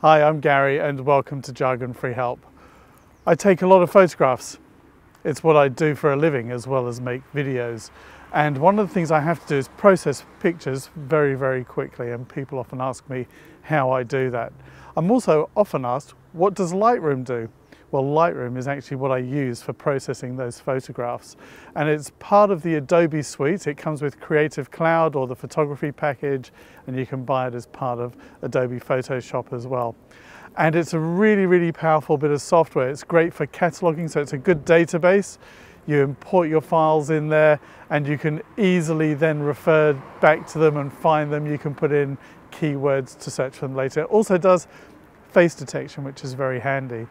Hi, I'm Gary and welcome to Jargon Free Help. I take a lot of photographs. It's what I do for a living as well as make videos. And one of the things I have to do is process pictures very, very quickly and people often ask me how I do that. I'm also often asked, what does Lightroom do? Well, Lightroom is actually what I use for processing those photographs. And it's part of the Adobe suite. It comes with Creative Cloud or the photography package, and you can buy it as part of Adobe Photoshop as well. And it's a really, really powerful bit of software. It's great for cataloging, so it's a good database. You import your files in there and you can easily then refer back to them and find them. You can put in keywords to search for them later. It also does face detection, which is very handy.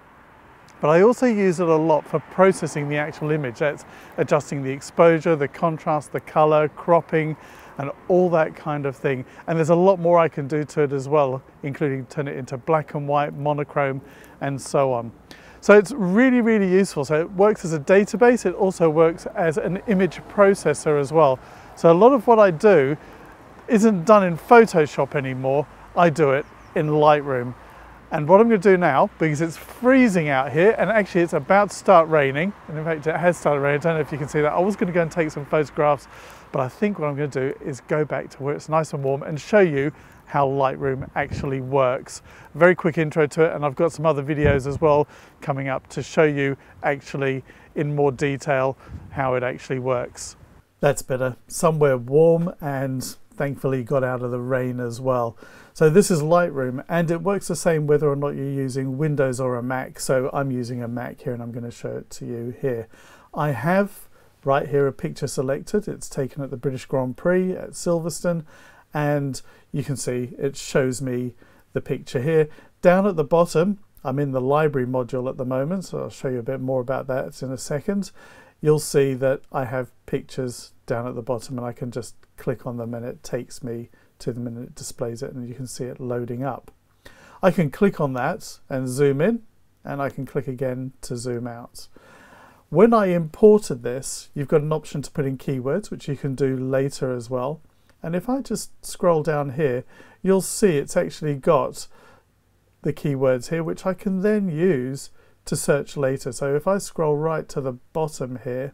But I also use it a lot for processing the actual image. That's adjusting the exposure, the contrast, the color, cropping, and all that kind of thing. And there's a lot more I can do to it as well, including turn it into black and white, monochrome, and so on. So it's really, really useful. So it works as a database. It also works as an image processor as well. So a lot of what I do isn't done in Photoshop anymore. I do it in Lightroom. And what I'm going to do now, because it's freezing out here, and actually it's about to start raining, and in fact it has started raining, I don't know if you can see that. I was going to go and take some photographs, but I think what I'm going to do is go back to where it's nice and warm and show you how Lightroom actually works. Very quick intro to it, and I've got some other videos as well coming up to show you actually in more detail how it actually works. That's better. Somewhere warm and thankfully got out of the rain as well. So this is Lightroom and it works the same whether or not you're using Windows or a Mac. So I'm using a Mac here and I'm going to show it to you here. I have right here a picture selected. It's taken at the British Grand Prix at Silverstone and you can see it shows me the picture here. Down at the bottom, I'm in the library module at the moment, so I'll show you a bit more about that in a second. You'll see that I have pictures down at the bottom and I can just click on them and it takes me to them and it displays it and you can see it loading up. I can click on that and zoom in and I can click again to zoom out. When I imported this, you've got an option to put in keywords, which you can do later as well. And if I just scroll down here, you'll see it's actually got the keywords here, which I can then use to search later. So if I scroll right to the bottom here,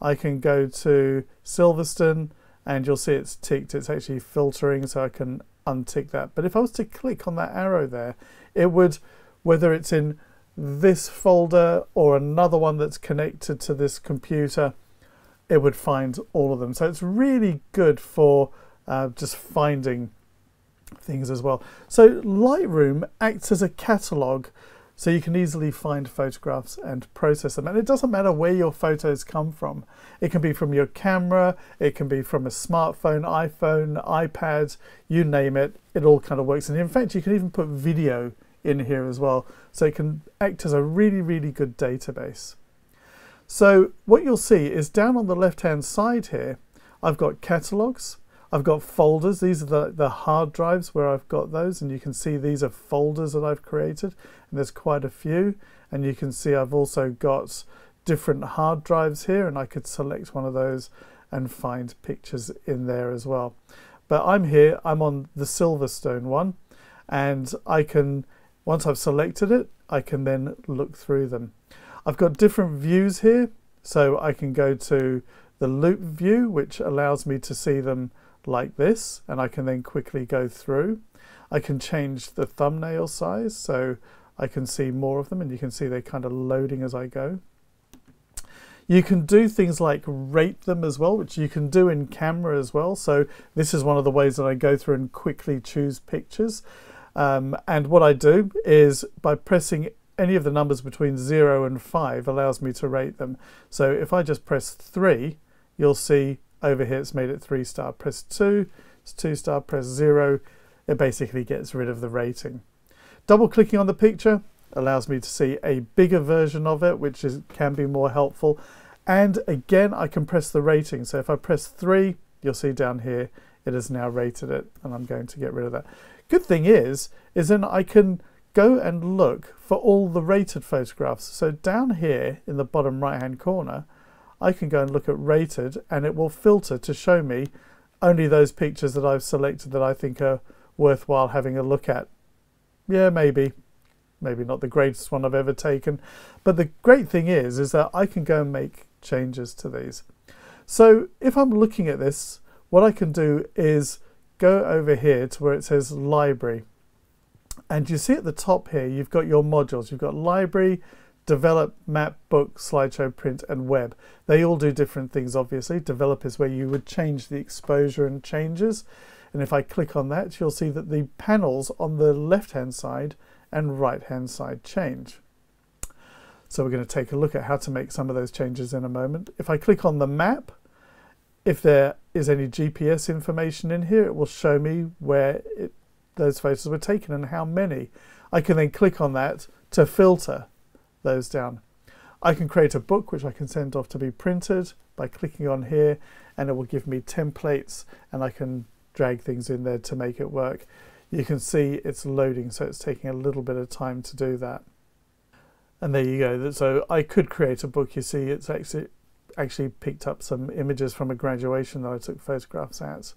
I can go to Silverstone and you'll see it's ticked. It's actually filtering so I can untick that. But if I was to click on that arrow there, it would, whether it's in this folder or another one that's connected to this computer, it would find all of them. So it's really good for uh, just finding things as well. So Lightroom acts as a catalog so you can easily find photographs and process them. And it doesn't matter where your photos come from. It can be from your camera, it can be from a smartphone, iPhone, iPad, you name it, it all kind of works. And in fact, you can even put video in here as well. So it can act as a really, really good database. So what you'll see is down on the left-hand side here, I've got catalogs, I've got folders. These are the, the hard drives where I've got those and you can see these are folders that I've created and there's quite a few and you can see I've also got different hard drives here and I could select one of those and find pictures in there as well. But I'm here, I'm on the Silverstone one and I can, once I've selected it, I can then look through them. I've got different views here so I can go to the loupe view which allows me to see them like this and I can then quickly go through. I can change the thumbnail size so I can see more of them and you can see they're kind of loading as I go. You can do things like rate them as well, which you can do in camera as well. So this is one of the ways that I go through and quickly choose pictures. Um, and what I do is by pressing any of the numbers between 0 and 5 allows me to rate them. So if I just press 3, you'll see over here it's made it three star. Press two, it's two star, press zero, it basically gets rid of the rating. Double clicking on the picture allows me to see a bigger version of it, which is, can be more helpful. And again, I can press the rating. So if I press three, you'll see down here, it has now rated it and I'm going to get rid of that. Good thing is, is then I can go and look for all the rated photographs. So down here in the bottom right hand corner, I can go and look at rated and it will filter to show me only those pictures that I've selected that I think are worthwhile having a look at. Yeah, maybe. Maybe not the greatest one I've ever taken. But the great thing is, is that I can go and make changes to these. So if I'm looking at this, what I can do is go over here to where it says library. And you see at the top here, you've got your modules. You've got library, develop, map, book, slideshow, print, and web. They all do different things, obviously. Develop is where you would change the exposure and changes. And if I click on that, you'll see that the panels on the left-hand side and right-hand side change. So we're going to take a look at how to make some of those changes in a moment. If I click on the map, if there is any GPS information in here, it will show me where it, those photos were taken and how many. I can then click on that to filter those down. I can create a book which I can send off to be printed by clicking on here and it will give me templates and I can drag things in there to make it work. You can see it's loading so it's taking a little bit of time to do that. And there you go. So I could create a book. You see it's actually actually picked up some images from a graduation that I took photographs at.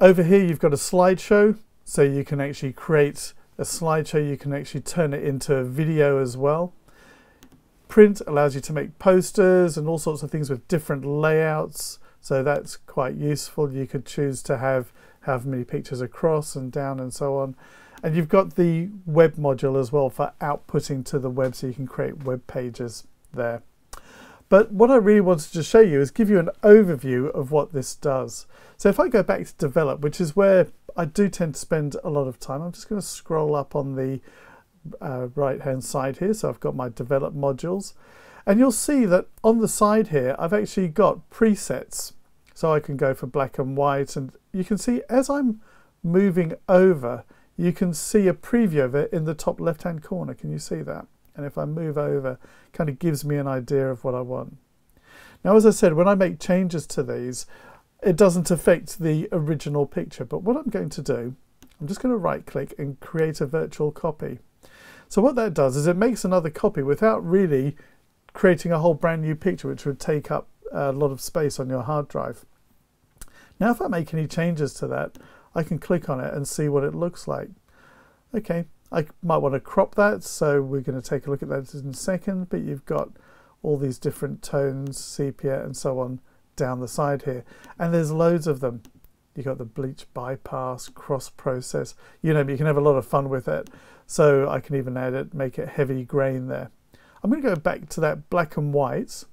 Over here you've got a slideshow so you can actually create a slideshow, you can actually turn it into a video as well. Print allows you to make posters and all sorts of things with different layouts. So that's quite useful. You could choose to have have many pictures across and down and so on. And you've got the web module as well for outputting to the web so you can create web pages there. But what I really wanted to show you is give you an overview of what this does. So if I go back to develop, which is where I do tend to spend a lot of time. I'm just going to scroll up on the uh, right hand side here. So I've got my develop modules and you'll see that on the side here I've actually got presets. So I can go for black and white and you can see as I'm moving over you can see a preview of it in the top left hand corner. Can you see that? And if I move over kind of gives me an idea of what I want. Now as I said when I make changes to these it doesn't affect the original picture. But what I'm going to do, I'm just going to right click and create a virtual copy. So what that does is it makes another copy without really creating a whole brand new picture which would take up a lot of space on your hard drive. Now if I make any changes to that, I can click on it and see what it looks like. Okay, I might want to crop that, so we're going to take a look at that in a second, but you've got all these different tones, sepia and so on down the side here. And there's loads of them. You've got the bleach bypass, cross process, you know, you can have a lot of fun with it. So I can even add it, make it heavy grain there. I'm going to go back to that black and white.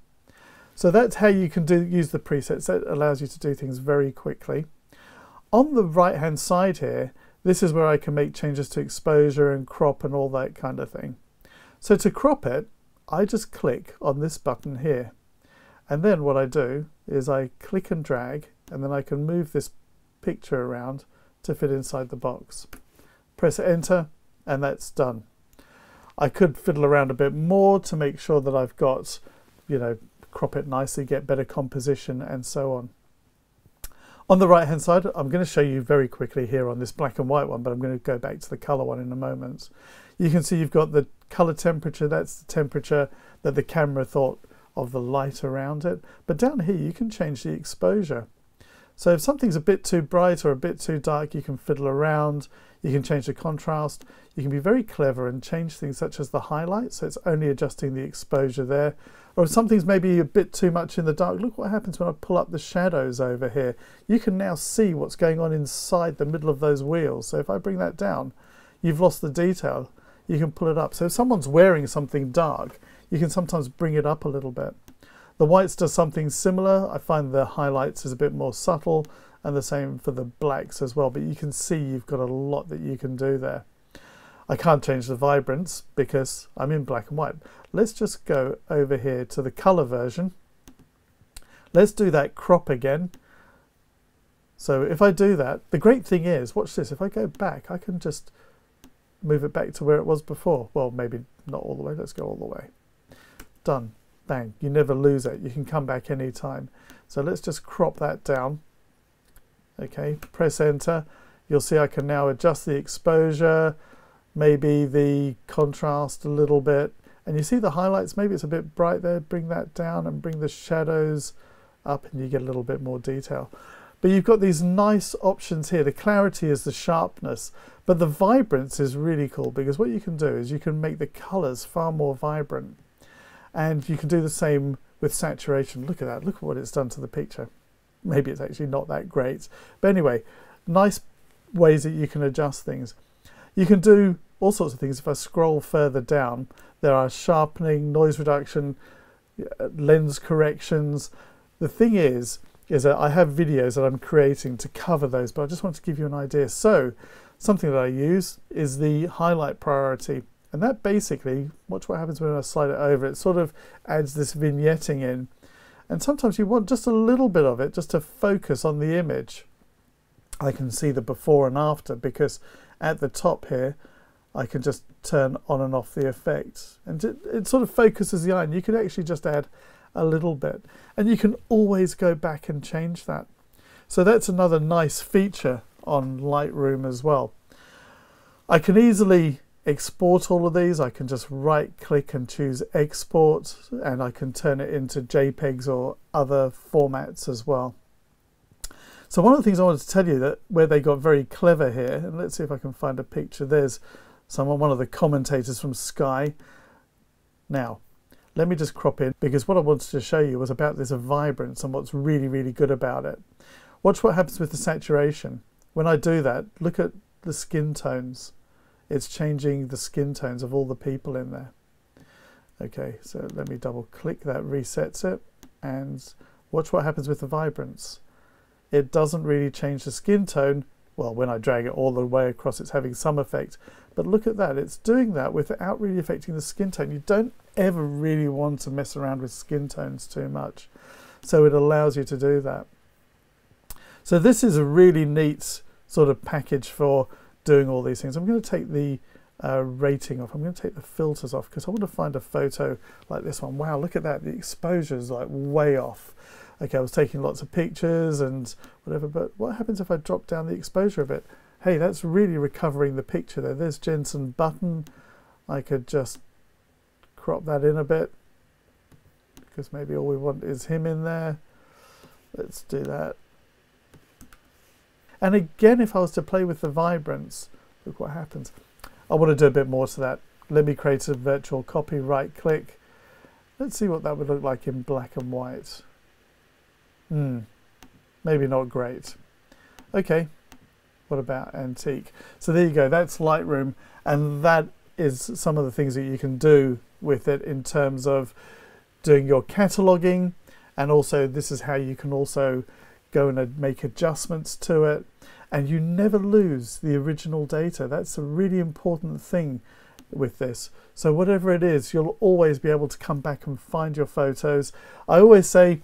So that's how you can do use the presets. That allows you to do things very quickly. On the right hand side here, this is where I can make changes to exposure and crop and all that kind of thing. So to crop it, I just click on this button here. And then what I do is I click and drag and then I can move this picture around to fit inside the box. Press enter and that's done. I could fiddle around a bit more to make sure that I've got, you know, crop it nicely, get better composition and so on. On the right hand side, I'm going to show you very quickly here on this black and white one, but I'm going to go back to the color one in a moment. You can see you've got the color temperature, that's the temperature that the camera thought of the light around it. But down here you can change the exposure. So if something's a bit too bright or a bit too dark, you can fiddle around, you can change the contrast, you can be very clever and change things such as the highlights, so it's only adjusting the exposure there. Or if something's maybe a bit too much in the dark, look what happens when I pull up the shadows over here. You can now see what's going on inside the middle of those wheels. So if I bring that down, you've lost the detail. You can pull it up. So if someone's wearing something dark, you can sometimes bring it up a little bit. The whites does something similar. I find the highlights is a bit more subtle and the same for the blacks as well, but you can see you've got a lot that you can do there. I can't change the vibrance because I'm in black and white. Let's just go over here to the color version. Let's do that crop again. So if I do that, the great thing is, watch this, if I go back, I can just move it back to where it was before. Well, maybe not all the way, let's go all the way done bang you never lose it you can come back anytime so let's just crop that down okay press enter you'll see I can now adjust the exposure maybe the contrast a little bit and you see the highlights maybe it's a bit bright there bring that down and bring the shadows up and you get a little bit more detail But you've got these nice options here. The clarity is the sharpness, but the vibrance is really cool because what you can do is you can make the colors far more vibrant. And you can do the same with saturation. Look at that. Look at what it's done to the picture. Maybe it's actually not that great. But anyway, nice ways that you can adjust things. You can do all sorts of things. If I scroll further down, there are sharpening, noise reduction, uh, lens corrections. The thing is, is that I have videos that I'm creating to cover those, but I just want to give you an idea. So something that I use is the highlight priority. And that basically, watch what happens when I slide it over. It sort of adds this vignetting in. And sometimes you want just a little bit of it just to focus on the image. I can see the before and after because at the top here, I can just turn on and off the effect. And it, it sort of focuses the eye. And you can actually just add a little bit. And you can always go back and change that. So that's another nice feature on Lightroom as well. I can easily export all of these. I can just right click and choose export and I can turn it into JPEGs or other formats as well. So one of the things I wanted to tell you that where they got very clever here, and let's see if I can find a picture. There's someone, one of the commentators from Sky. Now, let me just crop in because what I wanted to show you was about this vibrance and what's really, really good about it. Watch what happens with the saturation. When I do that, look at the skin tones. It's changing the skin tones of all the people in there. Okay, so let me double click that, resets it, and watch what happens with the vibrance. It doesn't really change the skin tone. Well, when I drag it all the way across, it's having some effect. But look at that, it's doing that without really affecting the skin tone. You don't ever really want to mess around with skin tones too much. So it allows you to do that. So this is a really neat sort of package for doing all these things. I'm going to take the uh, rating off. I'm going to take the filters off because I want to find a photo like this one. Wow, look at that. The exposure is like way off. Okay, I was taking lots of pictures and whatever, but what happens if I drop down the exposure a bit? Hey, that's really recovering the picture there. There's Jenson Button. I could just crop that in a bit because maybe all we want is him in there. Let's do that. And again, if I was to play with the vibrance, look what happens. I want to do a bit more to that. Let me create a virtual copy, right click. Let's see what that would look like in black and white. Hmm, maybe not great. Okay, what about antique? So there you go, that's Lightroom, and that is some of the things that you can do with it in terms of doing your cataloging, and also this is how you can also go and make adjustments to it and you never lose the original data. That's a really important thing with this. So whatever it is, you'll always be able to come back and find your photos. I always say,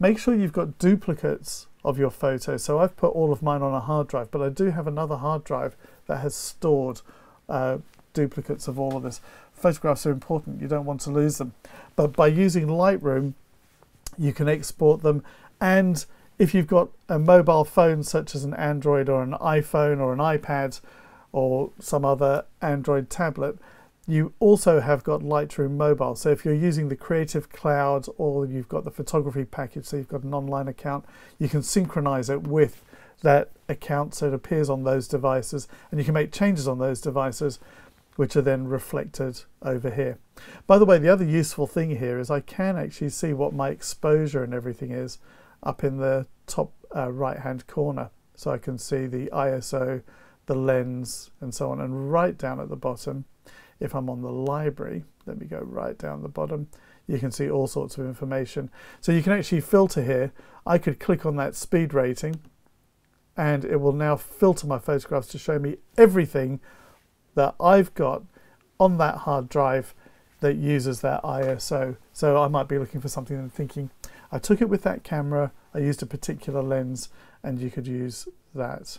make sure you've got duplicates of your photos. So I've put all of mine on a hard drive, but I do have another hard drive that has stored uh, duplicates of all of this. Photographs are important, you don't want to lose them. But by using Lightroom, you can export them and if you've got a mobile phone such as an Android or an iPhone or an iPad or some other Android tablet, you also have got Lightroom Mobile. So if you're using the Creative Cloud or you've got the photography package, so you've got an online account, you can synchronize it with that account so it appears on those devices and you can make changes on those devices which are then reflected over here. By the way, the other useful thing here is I can actually see what my exposure and everything is up in the top uh, right hand corner. So I can see the ISO, the lens and so on. And right down at the bottom if I'm on the library let me go right down the bottom you can see all sorts of information. So you can actually filter here. I could click on that speed rating and it will now filter my photographs to show me everything that I've got on that hard drive that uses that ISO so I might be looking for something and thinking I took it with that camera, I used a particular lens, and you could use that.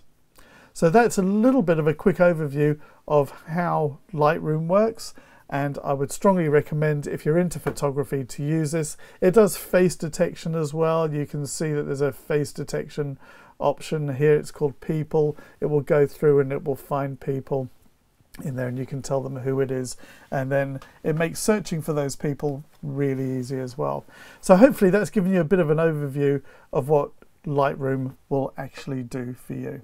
So that's a little bit of a quick overview of how Lightroom works and I would strongly recommend if you're into photography to use this. It does face detection as well. You can see that there's a face detection option here. It's called people. It will go through and it will find people in there and you can tell them who it is and then it makes searching for those people really easy as well. So hopefully that's given you a bit of an overview of what Lightroom will actually do for you.